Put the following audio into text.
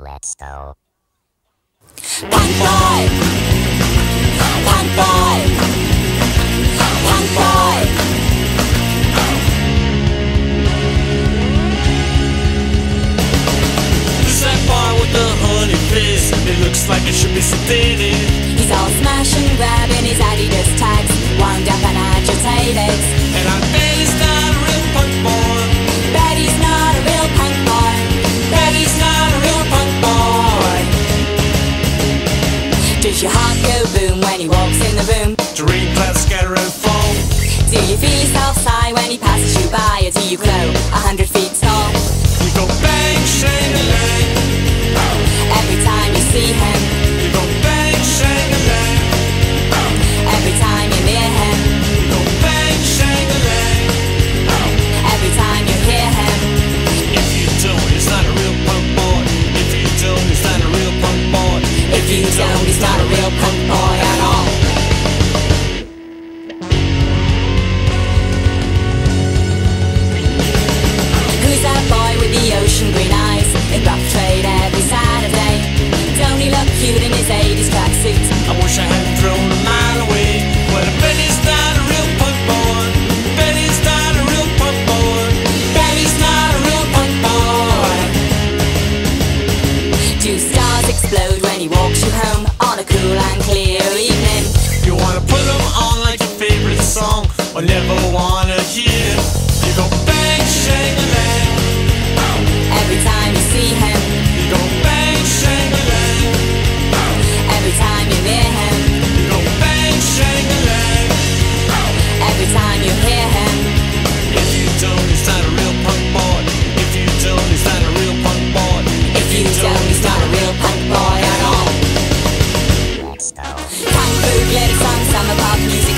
Let's go. One boy! One boy! One boy! He's that boy with the honey face? It looks like it should be satanic. Catches your heart go boom when he walks in the room. Dream clouds scattering. or never wanna hear. You go bang, shang. Every time you see him, you go bang, shang. Every time you're near him, you go bang, shang. Every time you hear him, if you he's not a real punk boy. If you he's not a real punk boy. If you he's not a real punk boy at all. Sun, summer pop music.